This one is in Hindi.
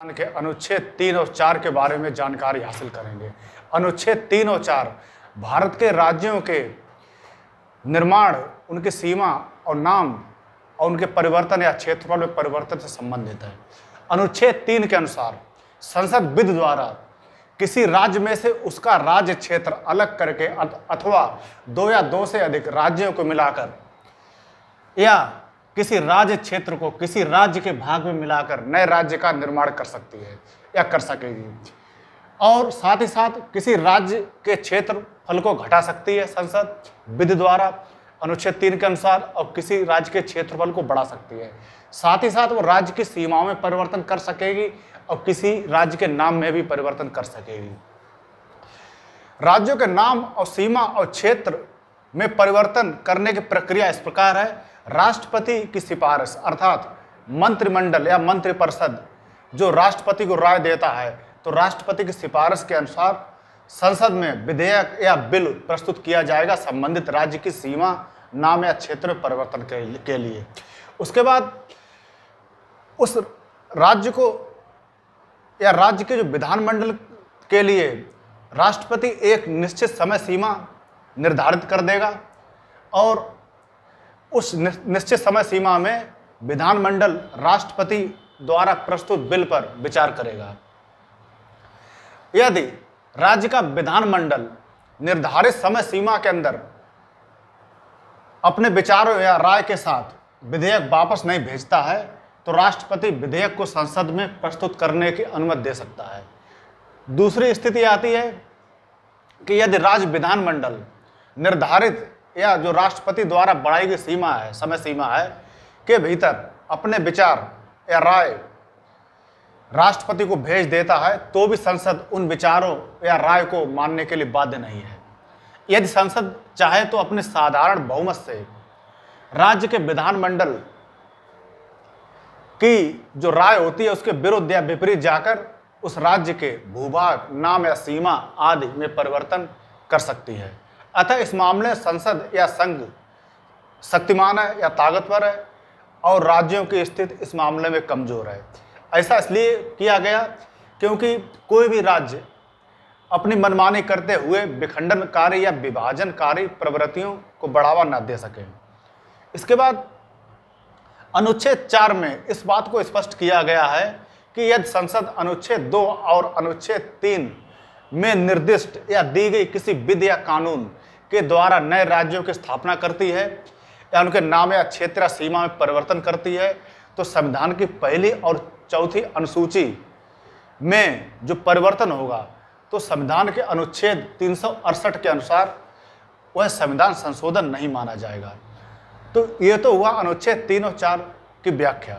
के अनुच्छेद तीन और चार के बारे में जानकारी हासिल करेंगे। अनुच्छेद तीन और चार, भारत के राज्यों के निर्माण, उनकी सीमा और नाम और उनके परिवर्तन या क्षेत्रफल में परिवर्तन से संबंधित है। अनुच्छेद तीन के अनुसार, संसद विद द्वारा किसी राज्य में से उसका राज्य क्षेत्र अलग करके अथवा दो या दो से अधिक राज्यों को मिलाकर या किसी राज्य क्षेत्र को किसी राज्य के भाग में मिलाकर नए राज्य का निर्माण कर सकती है या कर सकेगी। और साथ ही साथ किसी राज्य के क्षेत्र फल को घटा सकती है संसद, विधि द्वारा अनुच्छेद तीन के अनुसार और किसी राज्य के क्षेत्रफल को बढ़ा सकती है। साथ ही साथ वो राज्य की सीमाओं में परिवर्तन कर सकेगी और किसी राज्य के नाम में भी परिवर्तन कर सकेगी। राज्यों के नाम और सीमा और क्षेत्र में परिवर्तन करने की प्रक्रिया इस प्रकार है राष्ट्रपति की सिफारिश, अर्थात मंत्रिमंडल या मंत्रिपरिषद जो राष्ट्रपति को राय देता है तो राष्ट्रपति की सिफारिश के अनुसार संसद में विधेयक या बिल प्रस्तुत किया जाएगा संबंधित राज्य की सीमा, नाम या क्षेत्र में परिवर्तन के लिए उसके बाद उस राज्य को या राज्य के जो विधानमंडल के लिए राष्ट्रपति एक निश्चित समय सीमा निर्धारित कर देगा और उस निश्चित समय सीमा में विधानमंडल राष्ट्रपति द्वारा प्रस्तुत बिल पर विचार करेगा। यदि राज्य का विधानमंडल निर्धारित समय सीमा के अंदर अपने विचारों या राय के साथ विधेयक वापस नहीं भेजता है तो राष्ट्रपति विधेयक को संसद में प्रस्तुत करने की अनुमति दे सकता है। दूसरी स्थिति आती है कि यदि राज्य विधानमंडल निर्धारित या जो राष्ट्रपति द्वारा बढ़ाई गई सीमा है, समय सीमा है, के भीतर अपने विचार या राय राष्ट्रपति को भेज देता है तो भी संसद उन विचारों या राय को मानने के लिए बाध्य नहीं है। यदि संसद चाहे तो अपने साधारण बहुमत से राज्य के विधानमंडल की जो राय होती है, उसके विरुद्ध या विपरीत जाकर उस राज्य के भूभाग, नाम या सीमा आदि में परिवर्तन कर सकती है। अतः इस मामले संसद या संघ शक्तिमान है या ताकतवर है और राज्यों की स्थिति इस मामले में कमज़ोर है। ऐसा इसलिए किया गया क्योंकि कोई भी राज्य अपनी मनमानी करते हुए विखंडनकारी या विभाजनकारी प्रवृत्तियों को बढ़ावा न दे सके। इसके बाद अनुच्छेद चार में इस बात को स्पष्ट किया गया है कि यदि संसद अनुच्छेद दो और अनुच्छेद तीन में निर्दिष्ट या दी गई किसी विधि या कानून के द्वारा नए राज्यों की स्थापना करती है या उनके नाम या क्षेत्र या सीमा में परिवर्तन करती है तो संविधान की पहली और चौथी अनुसूची में जो परिवर्तन होगा तो संविधान के अनुच्छेद तीन सौ अड़सठ के अनुसार वह संविधान संशोधन नहीं माना जाएगा। तो ये तो हुआ अनुच्छेद तीन और चार की व्याख्या।